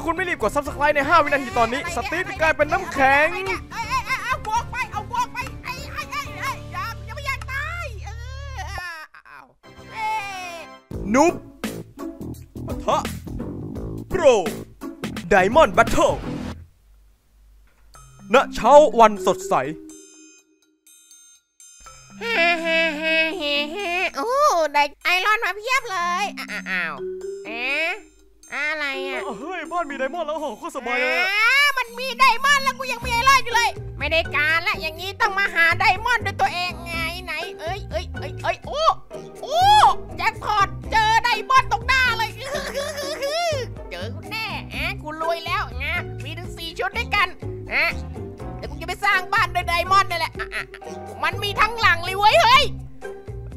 าคุณไม่รีบกด subscribe ใน 5 วินาทีตอนนี้ สตีฟกลายเป็นน้ำแข็ง เอ้ยเอ้ยเอ้ยเอาบวกไป เอาบวกไป ไอ้ไอ้ไอ้ไอ้อย่าอย่าไม่อยากตายเออเอาเอ้นุ๊บปะทะโปรไดมอนด์บัตเทิลณเช้าวันสดใสโอ้ได้ไอรอนมาเพียบเลย อ้าว เอ๊ะ อะไรอะเฮ้ยบ้านมี diamond แล้วเหรอโคตรสบายเลยอะอ่ามันมี diamond แล้วกูยังมี iron อยู่เลย ไม่ได้การละอย่างนี้ต้องมาหา diamond ด้วยตัวเองไงไหน เอ้ยเอ้ยเอ้ยเอ้ยโอ้โอ้แจ็คพอตเจอ diamond ตรงหน้าเลยเจอกูแน่อะกูรวยแล้วไงมีถึงสี่ชุดด้วยกันอะเดี๋ยวกูจะไปสร้างบ้านด้วย diamond นี่แหละอะอะอะมันมีทั้งหลังเลยเว้ยเฮ้ย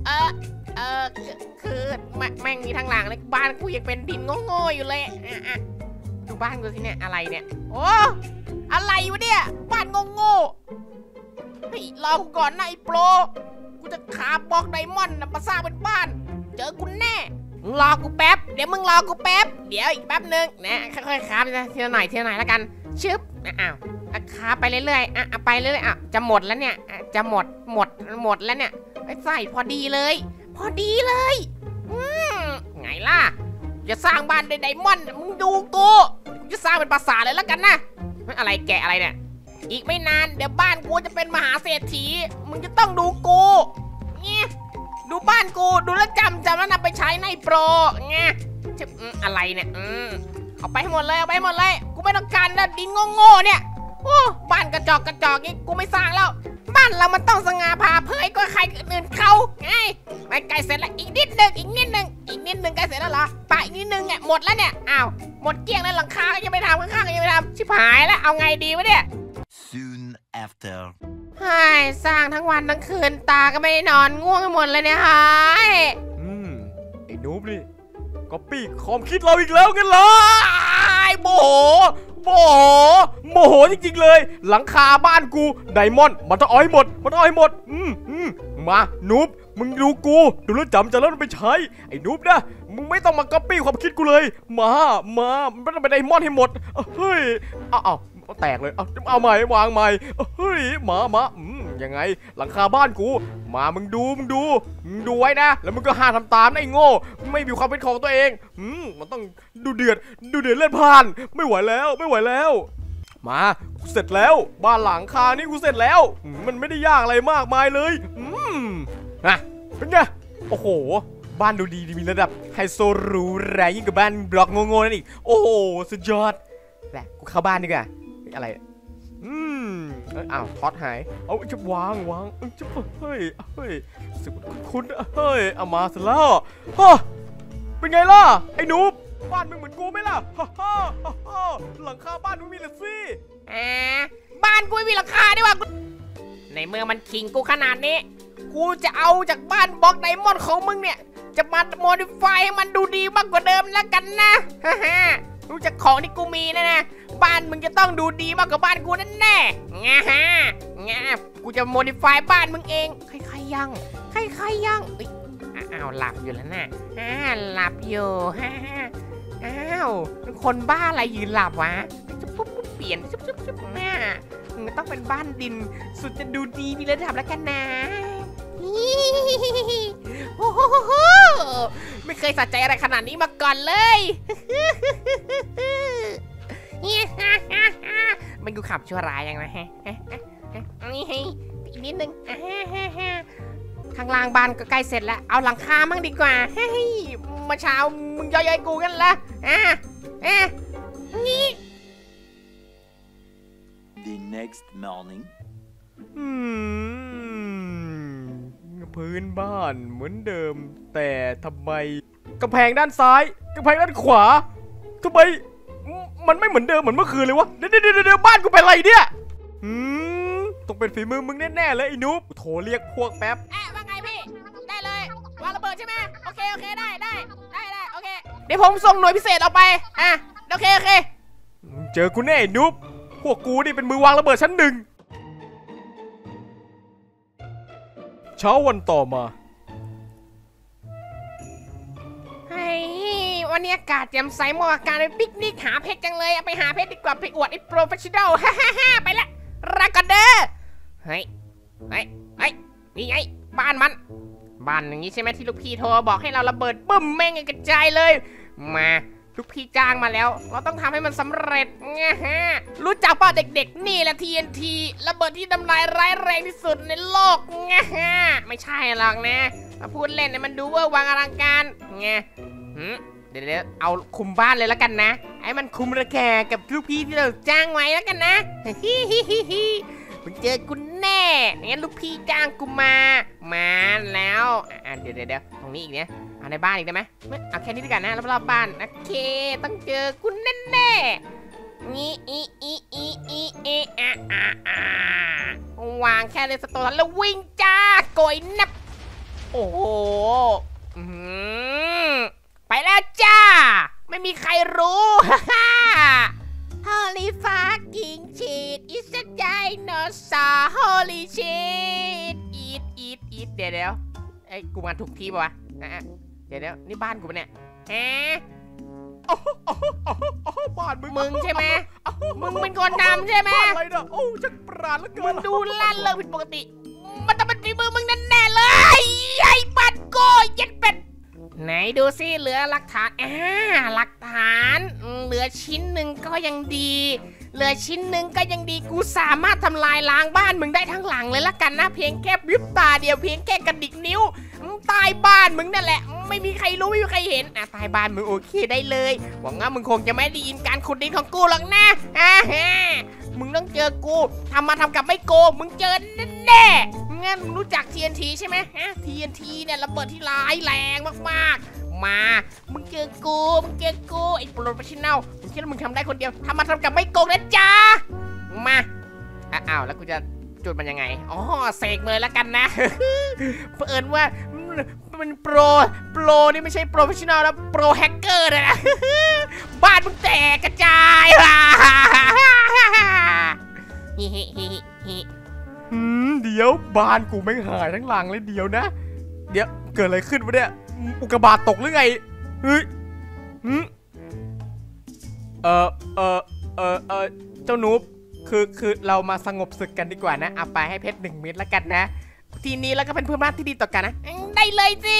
เออ เออคือคือแม่งมีทั้งหลังเลยบ้านกูยังเป็นดินโง่ๆอยู่เลยอะอะดูบ้านกูสิเนี่ยอะไรเนี่ยโอ้อะไรวะเนี่ยบ้านโง่ๆเฮ้ยรอกูก่อนนะไอ้โปรกูจะขาบล็อกไดมอนด์นะมาสร้างเป็นบ้าน เจอกูแน่รอกูแป๊บ เดี๋ยวมึงรอกูแป๊บ เดี๋ยวอีกแป๊บนึงนะค่อยๆคราบนะทีละหน่อยทีละหน่อยแล้วกัน ชึบอ้าวอะคราไปเรื่อยๆอะไปเรื่อยๆอะจะหมดแล้วเนี่ยจะหมดหมดหมดแล้วเนี่ยใส่พอดีเลย พอดีเลย อืมไงล่ะ จะสร้างบ้านด้วยไดมอนด์มึงดูกูจะสร้างเป็นปราสาทเลยแล้วกันนะ อะไรแกะอะไรเนี่ย อีกไม่นานเดี๋ยวบ้านกูจะเป็นมหาเศรษฐี มึงจะต้องดูกูเนี่ยดูบ้านกูดูแลจำจำแล้วนำไปใช้ในโปรเงี้ยชิบอะไรเนี่ยอืมเอาไปให้หมดเลยเอาไปให้หมดเลย กูไม่ต้องการแล้วดินโง่ๆเนี่ยโอ้บ้านกระจอกกระจอกนี่กูไม่สร้างแล้ว บ้านเรามันต้องสง่าผ่าเผยกว่าใครอื่นเขาไง ไปใกล้เสร็จแล้วอีกนิดหนึงอีกนิดหนึงอีกนิดหนึงใกล้เสร็จแล้วเหรอปะอีกนิดหนึงเนี่ยหมดแล้วเนี่ยอ้าวหมดเกลี้ยงแล้วหลังคาก็ยังไม่ทำข้างๆก็ยังไม่ทำชิบหายแล้วเอาไงดีวะเนี่ย Soon after. เฮ้ยสร้างทั้งวันทั้งคืนตาก็ไม่ได้นอนง่วงกันหมดเลยเนี่ยเฮ้ยอืมไอ้นูบนี่ก็ปี้ความคิดเราอีกแล้วกันเหรออ้ายโมโหโมโหโมโหจริงๆเลย หลังคาบ้านกู diamond มันต้องเอาให้หมด มันต้องเอาให้หมด อืมอื มา noob มึงดูกูดูแล้วจำจะแล้วมันไปใช้ ไอ้ noob นะมึงไม่ต้องมาก๊อปปี้ความคิดกูเลย มามามันต้องไป diamond ให้หมดเฮ้ยอาเอาเอาแตกเลยเอาเอาใหม่วางใหม่เฮ้ยมามาอืมยังไง หลังคาบ้านกู มามึงดูมึงดูมึงดูไว้นะ แล้วมึงก็ห้ามทำตามนะไอ้โง่ไม่มีความเป็นของตัวเองอืมมันต้องดูเดือดดูเดือดเลือดพล่าน ไม่ไหวแล้วไม่ไหวแล้ว มากูเสร็จแล้ว บ้านหลังคานี่กูเสร็จแล้ว มันไม่ได้ยากอะไรมากมายเลย อืมนะเป็นไงโอ้โห บ้านดูดีดีมีระดับไฮโซหรูแรงยิ่งกว่าบ้านบล็อกโง่ๆนั่นอีก โอ้โหสุดยอดแหละกูเข้าบ้านดีกว่าอะไรอืมอ้าวท็อตหาย เอาจะวางวางเอ้ยจะเฮ้ยเฮ้ยสึกว่าคุ้นเฮ้ยเอามาเสร็จแล้วฮะเป็นไงล่ะ ไอ้หนูบ้ บ้านมึงเหมือนกูไหมล่ะฮ่าฮ่าฮ่าหลังคาบ้านมึงมีเลยสิอ่าบ้านกูไม่มีหลังคาดีกว่ากูในเมื่อมันขิงกูขนาดนี้ กูจะเอาจากบ้านบล็อกไดมอนด์ของมึงเนี่ย จะมาโมดิฟายให้มันดูดีมากกว่าเดิมแล้วกันนะฮ่าฮ่ารู้จักของที่กูมีนะนะบ้านมึงจะต้องดูดีมากกว่าบ้านกูนั่นแน่งาฮะงากูจะโมดิฟายบ้านมึงเองใครๆยังใครๆยังอ้าวหลับอยู่แล้วนะอ่าหลับอยู่ฮ่าฮ่า อ้าวคนบ้าอะไรยืนหลับวะจุ๊บปุ๊บเปลี่ยนจุ๊บจุ๊บจุ๊บหน้ามันต้องเป็นบ้านดิน สุดจะดูดีมีระดับแล้วกันนะโอ้โหไม่เคยสะใจอะไรขนาดนี้มาก่อนเลยมันกูขับชั่วร้ายยังนะฮะนี่ให้อีกนิดนึงข้างล่างบ้านก็ใกล้เสร็จแล้ว เอาหลังคามั่งดีกว่าเฮ้ยมาเช้ามึงย่อยๆกูกันละ อะอะนี่ The next morning. อืมพื้นบ้านเหมือนเดิม แต่ทำไมกำแพงด้านซ้ายกำแพงด้านขวาทำไมมันไม่เหมือนเดิมเหมือนเมื่อคืนเลยวะ เดี๋ยวเดี๋ยวเดี๋ยวบ้านกูเป็นอะไรเนี่ยอืมต้องเป็นฝีมือมึงแน่ๆเลยไอ้นุ๊บโทรเรียกพวกแป๊บอะว่าไงพี่ ได้เลย วางระเบิดใช่ไหมโอเค โอเค ได้ได้ได้ได้โอ เคเดี๋ยวผมส่งหน่วยพิเศษออกไป อะ โอเคโอเค เจอกูแน่ไอ้นุ๊บพวกกูนี่เป็นมือวางระเบิดชั้นหนึ่ง เช้าวันต่อมาเฮ้ยวันนี้อากาศแจ่มใสเหมาะกับการไปปิกนิกหาเพชรจังเลยเอาไปหาเพชรดีกว่าไปอวดไอ้ professional ฮ่าฮ่าฮ่าไปละรักกันเด้อเฮ้ยเฮ้ยเฮ้ยนี่ไงบ้านมันบ้านอย่างนี้ใช่ไหมที่ลูกพี่โทรบอกให้เราระเบิดบึ้มแม่งให้กระจายเลย มาลูกพี่จ้างมาแล้ว เราต้องทำให้มันสำเร็จไงฮะ รู้จักเปล่าเด็กๆ นี่แหละ TNT ระเบิดที่ทำลายร้ายแรงที่สุดในโลกไงฮะ ไม่ใช่หรอกนะ มาพูดเล่นเนี่ยมันดูเวอร์วังอลังการไงหืมเดี๋ยวเอาคุมบ้านเลยแล้วกันนะ ไอ้มันคุมระแกกับลูกพี่ที่เราจ้างไว้แล้วกันนะฮิฮิฮิฮิ มึงเจอกูแน่งั้นลูกพี่จ้างกูมา มาแล้วอะเดี๋ยวเดี๋ยวตรงนี้อีกเนี่ยเอาในบ้านอีกได้ไหมเอาแค่นี้ดีกว่านะรอบๆบ้านโอเค ต้องเจอคุณแน่แน่ๆนี่อีอีอีอีเออะอะอะวางแค่เลยสโตนแล้ววิ่งจ้าโกยนับโอ้โหอือไปแล้วจ้า ไม่มีใครรู้ฮ่าฮ่า Holy fucking shit it's a dinosaur Holy shit eat eat eat เดี๋ยวเดี๋ยวไอ้ยกูมาถูกที่ป่าวะอะๆเดี๋ยวเดี๋ยวนี่บ้านกูปะเนี่ยฮะโอ้โหโอ้โหโอ้โหโอ้โหบ้านมึงมึงใช่ไหมโอ้โหมึงเป็นคนทำใช่ไหมบ้านอะไรนะโอ้ชักปราดเหลือเกิมึนงดูลั่นเลยผิดปกติ มันต้องเป็นฝีมือมึงแน่ๆเลยไอ้บัตโกเย็ดเป็ดไหนดูสิเหลือหลักฐานอ่าหลักฐานอืมเหลือชิ้นหนึ่งก็ยังดี เหลือชิ้นหนึ่งก็ยังดีกูสามารถทำลายล้างบ้านมึงได้ทั้งหลังเลยละกันนะ เพียงแค่บิบตาเดียวเพียงแค่กระดิกนิ้วอืมใต้บ้านมึงนั่นแหละไม่มีใครรู้ไม่มีใครเห็นอะใต้บ้านมึงโอเคได้เลย หวังว่ามึงคงจะไม่ได้ยินการขุดดินของกูหรอกนะอ่าฮะมึงต้องเจอกูทำมาทำกับไม่โกมึงเจอแน่ๆงั้นมึงรู้จัก TNT ใช่ไหมฮะ TNT เนี่ยระเบิดที่ร้ายแรงมากๆ มา มึงเจอกู มึงเจอกูไอ้ professional มึงคิดว่ามึงทำได้คนเดียวทำมาทำกับไม่โกงนะจ๊ะ มาอ้าวแล้วกูจะจุดมันยังไง อ๋อ เสกเลยแล้วกันนะเผอิญว่ามัน pro pro นี่ไม่ใช่ professional แล้ว pro hacker นะ บ้านมึงแตกกระจายฮิฮิฮิฮิเดี๋ยวบ้านกูแม่งหายทั้งหลังเลยเดี๋ยวนะ เดี๋ยวเกิดอะไรขึ้นวะเนี่ย อุกกาบาตตกหรือไงเฮ้ยหืมเออเออเออเออเจ้านูบคือคือเรามาสงบศึกกันดีกว่านะเอาไปให้เพชรหนึ่งเม็ดแล้วกันนะ ทีนี้แล้วก็เป็นเพื่อนบ้านที่ดีต่อกันนะ ได้เลยสิ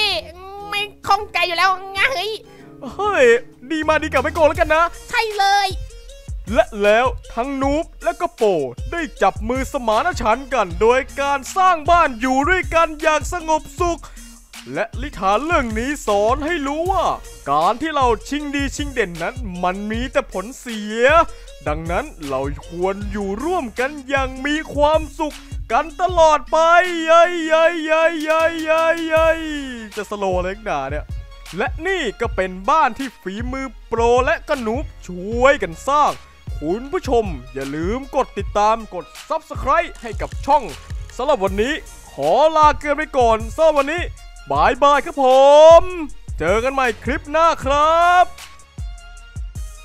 ไม่ข้องใจอยู่แล้วไงเฮ้ยเฮ้ย ดีมาดีกลับไม่โกงแล้วกันนะ ใช่เลย และแล้วทั้งนูบและก็โปได้จับมือสมานฉันท์กัน โดยการสร้างบ้านอยู่ด้วยกันอย่างสงบสุข และลิฐานเรื่องนี้สอนให้รู้ว่า การที่เราชิงดีชิงเด่นนั้น มันมีแต่ผลเสีย ดังนั้นเราควรอยู่ร่วมกันอย่างมีความสุขกันตลอดไปยัยยัยยัยยัยยัยยัยจะสโลเล็กหนาเนี่ยและนี่ก็เป็นบ้านที่ฝีมือโปรและกนุบช่วยกันสร้าง คุณผู้ชมอย่าลืมกดติดตามกด Subscribe ให้กับช่องสำหรับวันนี้ขอลาเกินไปก่อนสำหรับวันนี้ บายบายครับผม เจอกันใหม่คลิปหน้าครับ